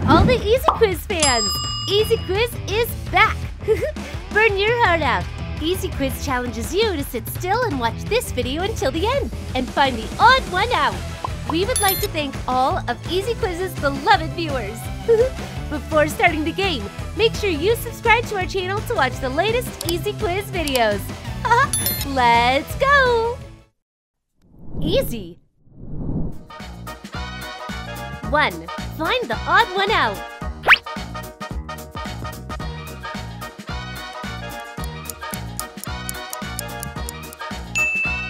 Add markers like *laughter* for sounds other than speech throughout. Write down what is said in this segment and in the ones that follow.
for all the Easy Quiz fans! Easy Quiz is back! *laughs* Burn your heart out! Easy Quiz challenges you to sit still and watch this video until the end and find the odd one out. We would like to thank all of Easy Quiz's beloved viewers. *laughs* Before starting the game, make sure you subscribe to our channel to watch the latest Easy Quiz videos. *laughs* Let's go! Easy. 1. Find the odd one out.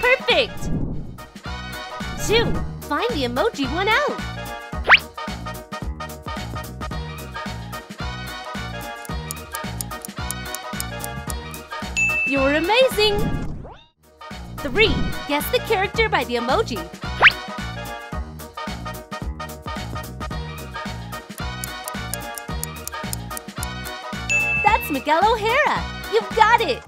Perfect! 2. Find the emoji one out. You're amazing! 3. Guess the character by the emoji. Miguel O'Hara! You've got it!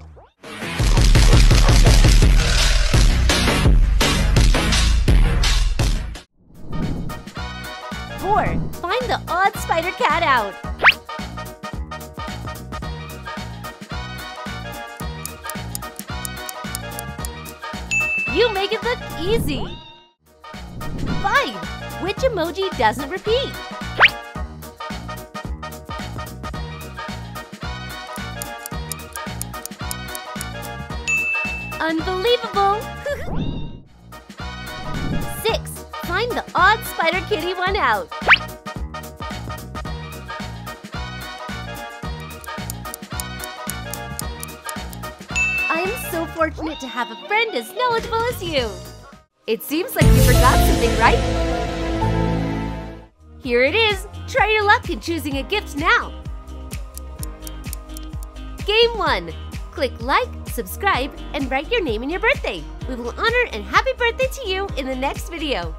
Four, find the odd spider cat out. You make it look easy. Five, which emoji doesn't repeat? Unbelievable! Six, find the odd Spider Kitty one out. I'm so fortunate to have a friend as knowledgeable as you. It seems like you forgot something, right? Here it is. Try your luck in choosing a gift now. Game 1. Click like, subscribe, and write your name and your birthday. We will honor and happy birthday to you in the next video.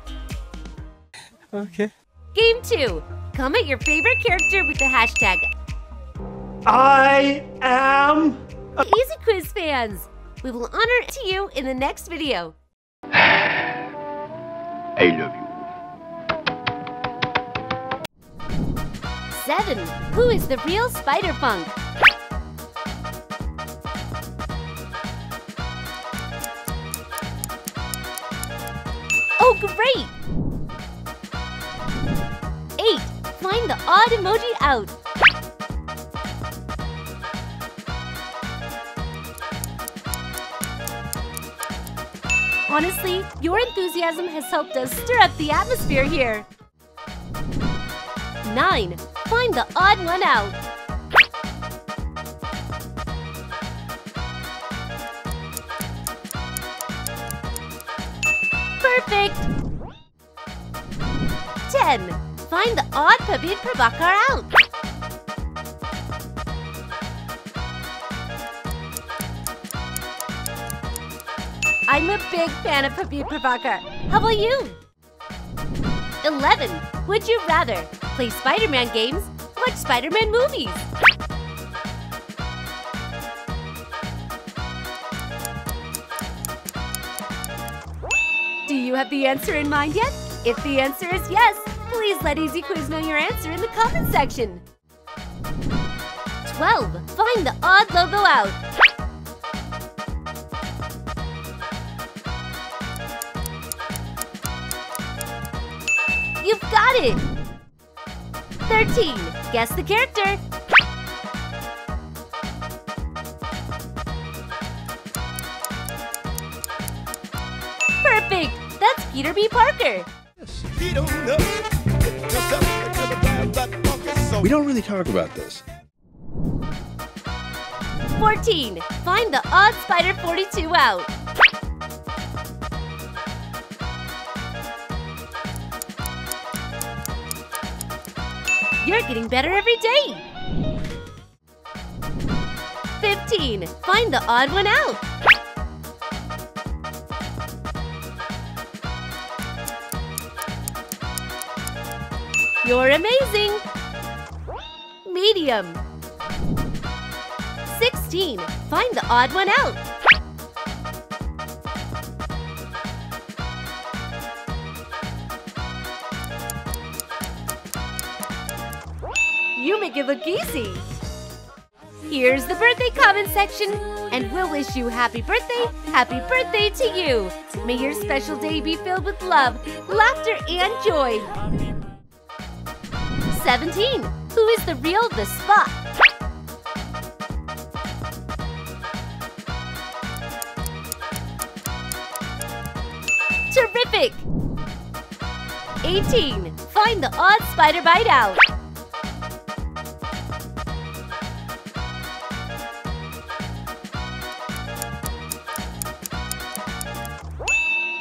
Okay. Game 2. Comment your favorite character with the hashtag I am. Easy Quiz fans. We will honor it to you in the next video. *sighs* I love you. 7. Who is the real Spider Punk? Oh, great! 8. Find the odd emoji out. Honestly, your enthusiasm has helped us stir up the atmosphere here. 9. Find the odd one out. Perfect! 10. Find the odd Pavitr Prabhakar out. I'm a big fan of Pavitr Prabhakar. How about you? 11. Would you rather play Spider-Man games, watch Spider-Man movies? Have the answer in mind yet? If the answer is yes, please let Easy Quiz know your answer in the comment section. 12. Find the odd logo out. You've got it! 13. Guess the character. Peter B. Parker. We don't really talk about this. 14. Find the odd Spider 42 out. You're getting better every day. 15. Find the odd one out. You're amazing. Medium. 16. Find the odd one out. You make it look easy. Here's the birthday comment section, and we'll wish you happy birthday, happy birthday to you. May your special day be filled with love, laughter, and joy. 17. Who is the real the spot? Terrific! 18. Find the odd spider bite out.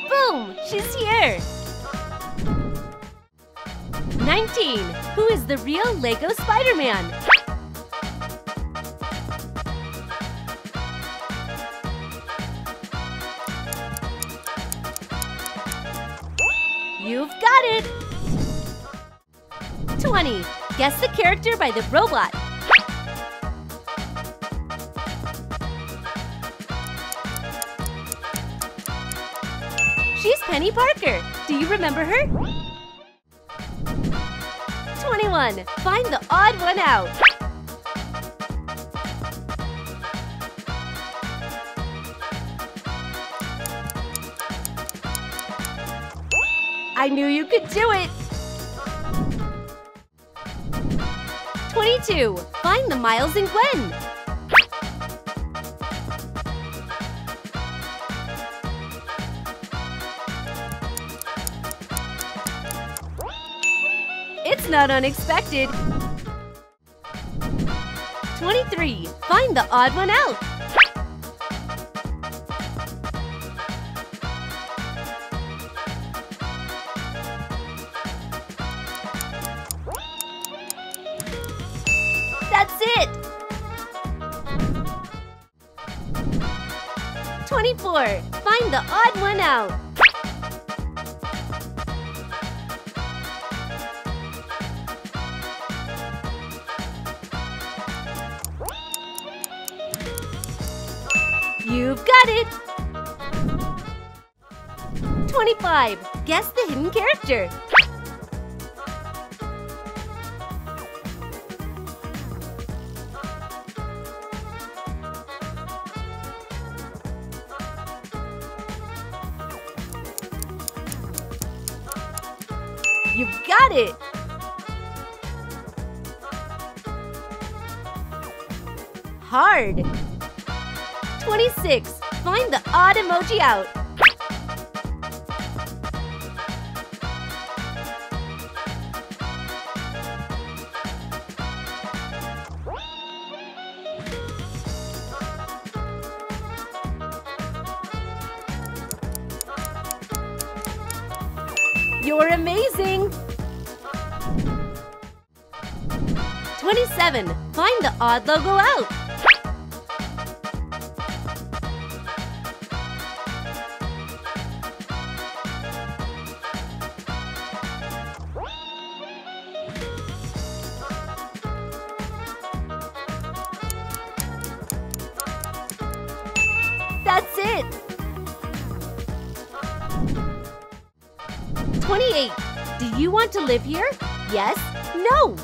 Boom! She's here! 19. Who is the real Lego Spider-Man? You've got it! 20. Guess the character by the robot. She's Peni Parker. Do you remember her? 21. Find the odd one out. I knew you could do it! 22. Find the Miles and Gwen. Not unexpected. 23. Find the odd one out. That's it! 24. Find the odd one out. You've got it! 25. Guess the hidden character. You've got it! Hard. 26. Find the odd emoji out. You're amazing! 27. Find the odd logo out. It! 28. Do you want to live here? Yes? No?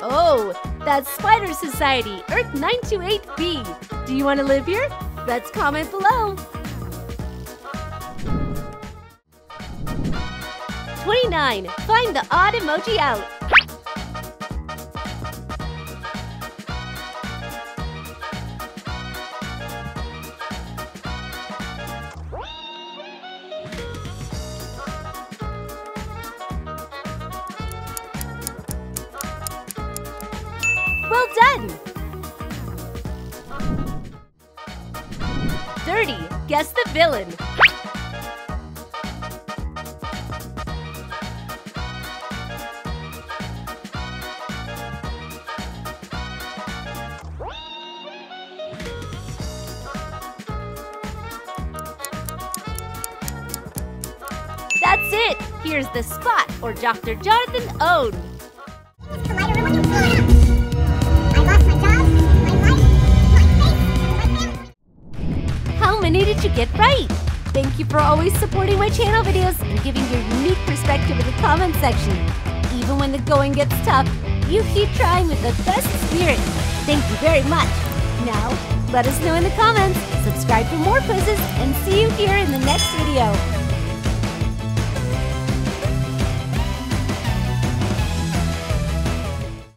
Oh, that's Spider Society, Earth 928b. Do you want to live here? Let's comment below. 29. Find the odd emoji out. Well done! 30. Guess the villain. That's it! Here's the spot or Dr. Jonathan Ohnn. many did you get right. Thank you for always supporting my channel videos and giving your unique perspective in the comment section. Even when the going gets tough, you keep trying with the best spirit. Thank you very much. Now, let us know in the comments, subscribe for more quizzes, and see you here in the next video.